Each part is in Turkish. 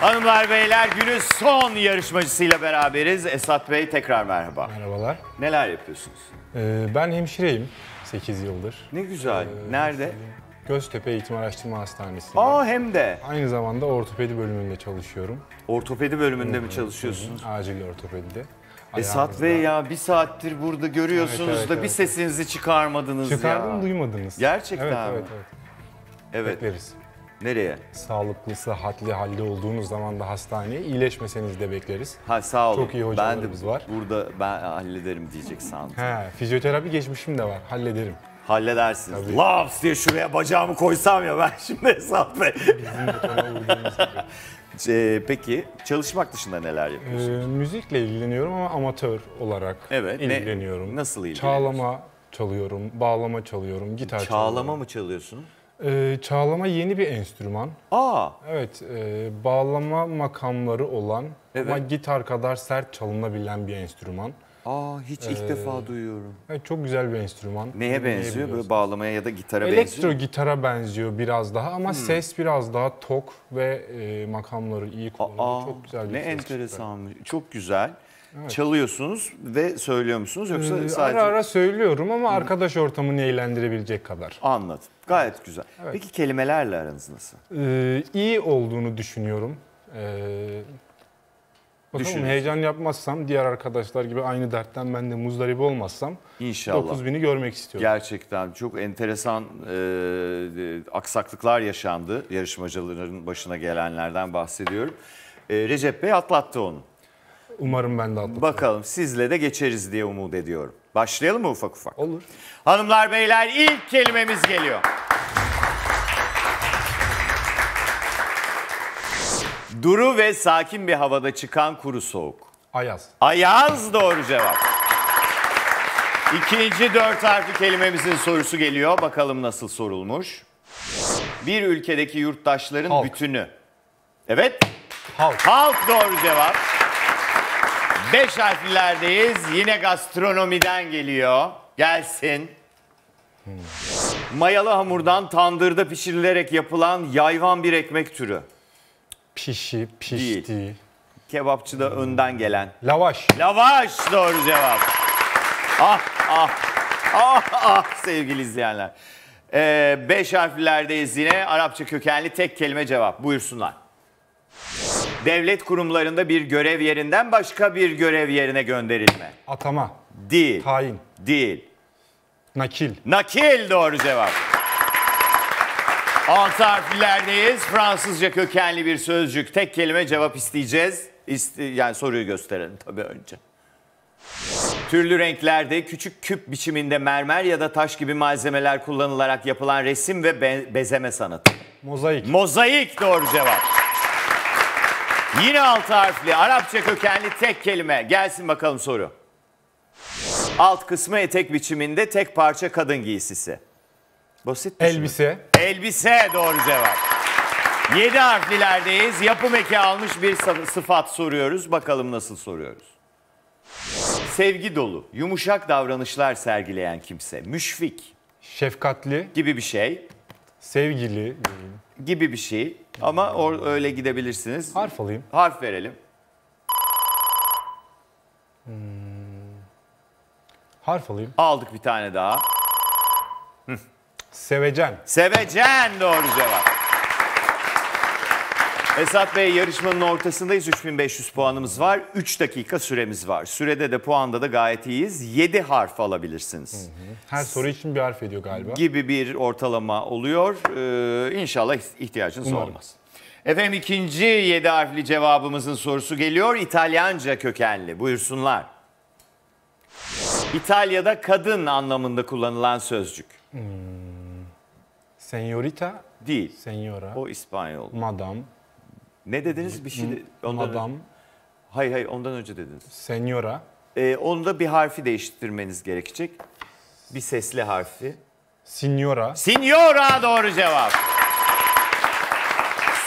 Hanımlar beyler günün son yarışmacısıyla beraberiz. Esat Bey tekrar merhaba. Merhabalar. Neler yapıyorsunuz? Ee, ben hemşireyim 8 yıldır. Ne güzel. Nerede? Göztepe Eğitim Araştırma Hastanesi'nde. Aa hem de. Aynı zamanda ortopedi bölümünde çalışıyorum. Ortopedi bölümünde mi çalışıyorsunuz? Acil ortopedide. Esat. Bey ya bir saattir burada görüyorsunuz Evet, evet, da bir evet. sesinizi çıkarmadınız Çıkardım ya. duymadınız. Gerçekten evet, mi? evet, evet. Evet. Bekleriz. Nereye? Sağlıklı, sıhhatli halde olduğunuz zaman da hastaneye iyileşmesenizi de bekleriz. Ha sağ olun. Çok iyi ben de hocalarımız var. burada ben hallederim diyecek sandım. He, fizyoterapi geçmişim de var. Hallederim. Halledersiniz. Tabii. Laps diye şuraya bacağımı koysam ya ben şimdi Esat Bey. Bizim. Ee, peki çalışmak dışında neler Ee, yapıyorsunuz? müzikle ilgileniyorum ama amatör olarak Evet, ne- ilgileniyorum. nasıl ilgileniyorsun? Çağlama çalıyorum, bağlama çalıyorum, gitar Çağlama çalıyorum. mı çalıyorsun? Ee, çağlama yeni bir enstrüman. Aa, Evet, e, bağlama makamları olan ama Evet. gitar kadar sert çalınabilen bir enstrüman. aa hiç ilk Ee, defa duyuyorum. Evet, çok güzel bir enstrüman. Neye benziyor? Böyle bağlamaya ya da gitara Elektro benziyor. mu? gitara benziyor biraz daha ama ses biraz daha tok ve e, makamları iyi kullanıyor. Aa, çok güzel bir ne ses çıktı. enteresanmış. Çok güzel. Çalıyorsunuz ve söylüyor musunuz yoksa Ee, sadece Ara ara söylüyorum ama arkadaş ortamını eğlendirebilecek kadar. anladım. Gayet güzel. Peki kelimelerle aranız nasıl? Ee, iyi olduğunu düşünüyorum. Ee, bakalım heyecan yapmazsam, diğer arkadaşlar gibi aynı dertten ben de muzdarip olmazsam İnşallah. 9000'i görmek istiyorum. Gerçekten çok enteresan e, aksaklıklar yaşandı. Yarışmacıların başına gelenlerden bahsediyorum. E, Recep Bey atlattı onu. Umarım ben de atlatırım. Bakalım sizle de geçeriz diye umut ediyorum. Başlayalım mı ufak ufak? Olur. Hanımlar beyler ilk kelimemiz geliyor. Duru ve sakin bir havada çıkan kuru soğuk. Ayaz. Ayaz doğru cevap. İkinci dört harfli kelimemizin sorusu geliyor. Bakalım nasıl sorulmuş. Bir ülkedeki yurttaşların Halk. bütünü. Evet. Halk. Halk doğru cevap. Beş harflilerdeyiz. Yine gastronomiden geliyor. Gelsin. Mayalı hamurdan tandırda pişirilerek yapılan yayvan bir ekmek türü. Pişi, pişti. Kebapçıda önden gelen. Lavaş. Lavaş doğru cevap. Ah ah ah ah sevgili izleyenler. Ee, beş harflilerdeyiz yine. Arapça kökenli tek kelime cevap. Buyursunlar. Devlet kurumlarında bir görev yerinden başka bir görev yerine gönderilme. Atama. Değil. Tayin. Değil. Nakil. Nakil doğru cevap. Altı harflilerdeyiz. Fransızca kökenli bir sözcük. Tek kelime cevap isteyeceğiz. İste- yani soruyu gösterelim tabii önce. Türlü renklerde küçük küp biçiminde mermer ya da taş gibi malzemeler kullanılarak yapılan resim ve be- bezeme sanatı. Mozaik. Mozaik doğru cevap. Yine altı harfli Arapça kökenli tek kelime. Gelsin bakalım soru. Alt kısmı etek biçiminde tek parça kadın giysisi. Basit bir şey? Elbise. Elbise doğru cevap. Yedi harflilerdeyiz. Yapım eki almış bir sı- sıfat soruyoruz. Bakalım nasıl soruyoruz. Sevgi dolu, yumuşak davranışlar sergileyen kimse. Müşfik Şefkatli. gibi bir şey. Sevgili. diyeyim. Gibi bir şey. Ama or- öyle gidebilirsiniz. Harf alayım. Harf verelim. Harf alayım. Aldık bir tane daha. Sevecen. Sevecen doğru cevap. Esat Bey yarışmanın ortasındayız. 3500 puanımız var. 3 dakika süremiz var. Sürede de puanda da gayet iyiyiz. 7 harf alabilirsiniz. Her soru için bir harf ediyor galiba. Gibi bir ortalama oluyor. Ee, inşallah ihtiyacınız Umarım. olmaz. Efendim ikinci 7 harfli cevabımızın sorusu geliyor. İtalyanca kökenli. Buyursunlar. İtalya'da kadın anlamında kullanılan sözcük. Senyorita. Değil. Senyora. O İspanyol. Madam. Ne dediniz bir şey? de- Ondan Madam. Hayır hayır ondan önce dediniz. Senyora. Ee, onda bir harfi değiştirmeniz gerekecek. Bir sesli harfi. Signora. Signora doğru cevap.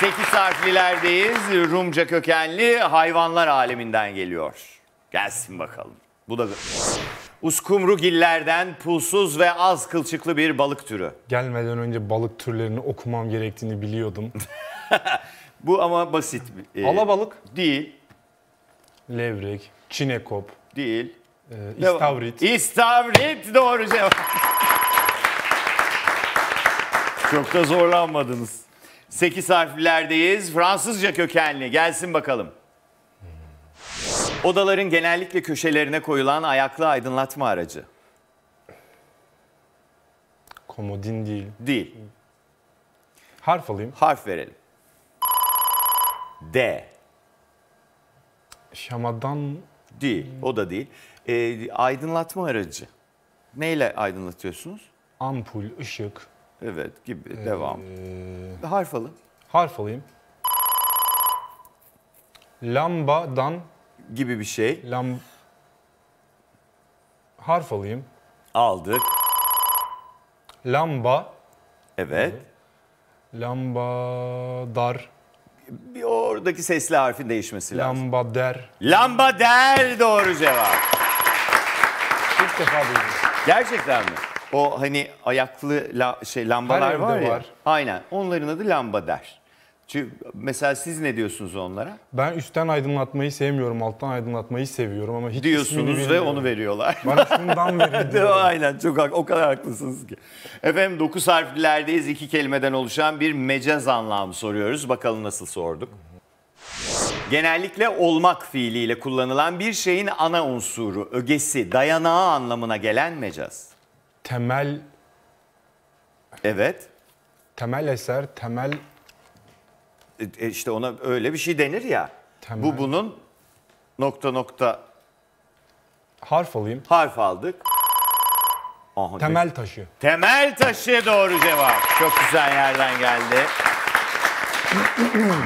8 harflilerdeyiz. Rumca kökenli hayvanlar aleminden geliyor. Gelsin bakalım. Bu da uskumrugillerden pulsuz ve az kılçıklı bir balık türü. Gelmeden önce balık türlerini okumam gerektiğini biliyordum. Bu ama basit. Ee, Alabalık, Değil. levrek, çinekop, Değil. e, istavrit. İstavrit doğru cevap. Çok da zorlanmadınız. 8 harflerdeyiz. Fransızca kökenli. Gelsin bakalım. Odaların genellikle köşelerine koyulan ayaklı aydınlatma aracı. Komodin değil. Değil. Harf alayım. Harf verelim. D. Şamadan Değil. O da değil. Ee, aydınlatma aracı. Neyle aydınlatıyorsunuz? ampul, ışık. Evet gibi. Devam. e, Harf alın. harf alayım. Lambadan Gibi bir şey. lam harf alayım. Aldık. Lamba, Evet. lambadar, Bir oradaki sesli harfin değişmesi lazım. lambader. Lambader doğru cevap. İlk defa duydum. Gerçekten mi? O hani ayaklı la- şey lambalar Her var ya. var. Aynen. Onların adı lambader. Mesela siz ne diyorsunuz onlara? Ben üstten aydınlatmayı sevmiyorum, alttan aydınlatmayı seviyorum ama hiç Diyorsunuz ve onu veriyorlar. Bana şundan verin. Aynen çok hak- o kadar haklısınız ki. Efendim 9 harflerdeyiz. iki kelimeden oluşan bir mecaz anlamı soruyoruz. Bakalım nasıl sorduk. Genellikle olmak fiiliyle kullanılan bir şeyin ana unsuru, ögesi, dayanağı anlamına gelen mecaz. Temel, Evet. temel eser, temel E, e, işte ona öyle bir şey denir ya. Temel. Bu bunun nokta nokta harf alayım. harf aldık. Aha, Temel taşı. Temel taşı doğru cevap. Çok güzel yerden geldi.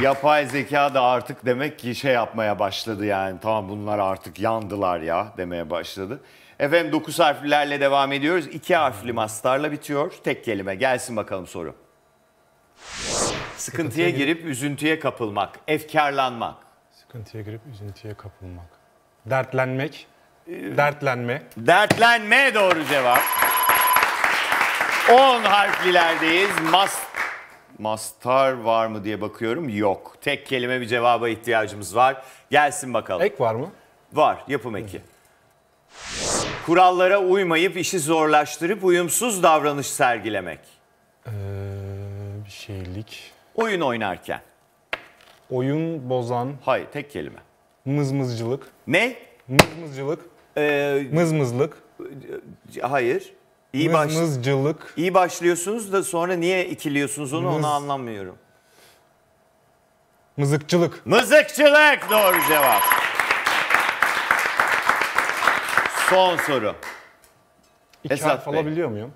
Yapay zeka da artık demek ki şey yapmaya başladı yani. Tamam bunlar artık yandılar ya demeye başladı. Efendim 9 harflerle devam ediyoruz. 2 harfli mastarla bitiyor. Tek kelime. Gelsin bakalım soru. Sıkıntıya girip üzüntüye kapılmak, efkarlanmak. Sıkıntıya girip üzüntüye kapılmak. Dertlenmek. Dertlenme. Dertlenme doğru cevap. 10 harflilerdeyiz. Mas Mastar var mı diye bakıyorum. Yok. Tek kelime bir cevaba ihtiyacımız var. Gelsin bakalım. Ek var mı? Var. Yapım eki. Kurallara uymayıp işi zorlaştırıp uyumsuz davranış sergilemek. Ee, bir şeylik. Oyun oynarken. Oyun bozan. Hayır tek kelime. Mızmızcılık. Ne? Mızmızcılık. Ee, Mızmızlık. hayır. İyi, baş, Mızmızcılık. iyi başlıyorsunuz da sonra niye ikiliyorsunuz onu Mız- onu anlamıyorum. Mızıkçılık. Mızıkçılık doğru cevap. Son soru. İki Esat harf Bey. alabiliyor muyum?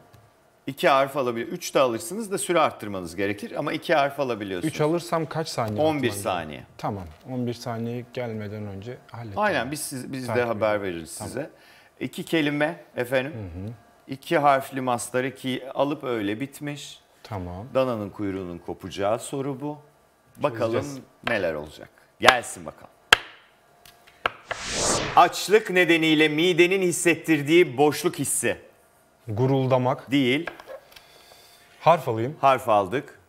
İki harf alabilir. Üç de alırsınız da süre arttırmanız gerekir ama iki harf alabiliyorsunuz. Üç alırsam kaç saniye? 11 atmam saniye. Tamam. 11 saniye gelmeden önce halledeceğim. Aynen biz siz, biz de haber veririz size. İki kelime efendim. İki harfli mastarı ki alıp öyle bitmiş. Tamam. Dananın kuyruğunun kopacağı soru bu. Bakalım Çözeceğiz. neler olacak. Gelsin bakalım. Açlık nedeniyle midenin hissettirdiği boşluk hissi Guruldamak. değil. Harf alayım. Harf aldık.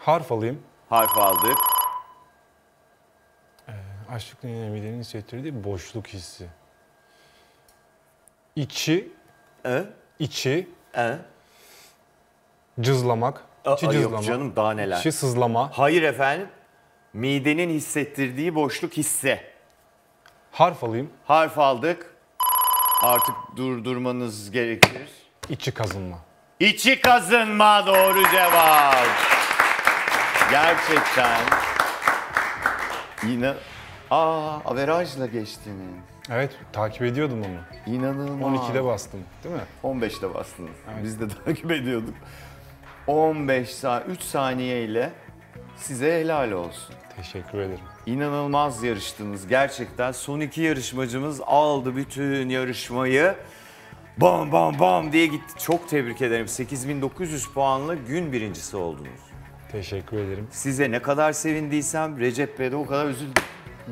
Harf alayım. Harf aldık. Açlık nedeniyle midenin hissettirdiği boşluk hissi. İçi, E? içi, E? cızlamak. Aa, İçi yok cızlamak. canım daha neler. İçi sızlama. Hayır efendim. Midenin hissettirdiği boşluk hisse. Harf alayım. Harf aldık. Artık durdurmanız gerekir. İçi kazınma. İçi kazınma doğru cevap. Gerçekten. Yine Aa, averajla geçtiniz. Evet, takip ediyordum onu. İnanılmaz. 12'de bastım, değil mi? 15'te bastınız. Biz de takip ediyorduk. 15 sa 3 saniye ile size helal olsun. Teşekkür ederim. İnanılmaz yarıştınız gerçekten. Son iki yarışmacımız aldı bütün yarışmayı. Bam bam bam diye gitti. Çok tebrik ederim. 8900 puanla gün birincisi oldunuz. Teşekkür ederim. Size ne kadar sevindiysem Recep Bey de o kadar üzüldü.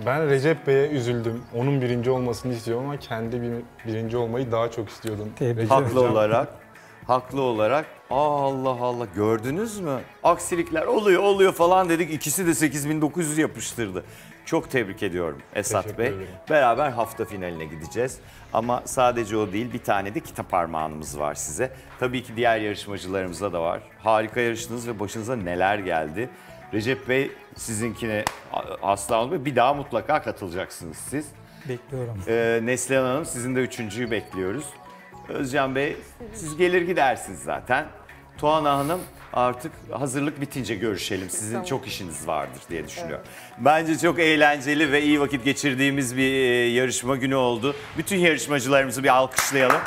Ben Recep Bey'e üzüldüm. Onun birinci olmasını istiyorum ama kendi bir, birinci olmayı daha çok istiyordum. Recep Haklı olarak. Haklı olarak. Aa, Allah Allah gördünüz mü? Aksilikler oluyor oluyor falan dedik. İkisi de 8900 yapıştırdı. Çok tebrik ediyorum Esat Teşekkür Bey. ederim. Beraber hafta finaline gideceğiz. Ama sadece o değil bir tane de kitap armağanımız var size. Tabii ki diğer yarışmacılarımıza da var. Harika yarıştınız ve başınıza neler geldi. Recep Bey sizinkine asla olmuyor. Bir daha mutlaka katılacaksınız siz. Bekliyorum. Ee, Neslihan Hanım sizin de üçüncüyü bekliyoruz. Özcan Bey siz gelir gidersiniz zaten. Tuana Hanım artık hazırlık bitince görüşelim. Sizin çok işiniz vardır diye düşünüyorum. Bence çok eğlenceli ve iyi vakit geçirdiğimiz bir e, yarışma günü oldu. Bütün yarışmacılarımızı bir alkışlayalım.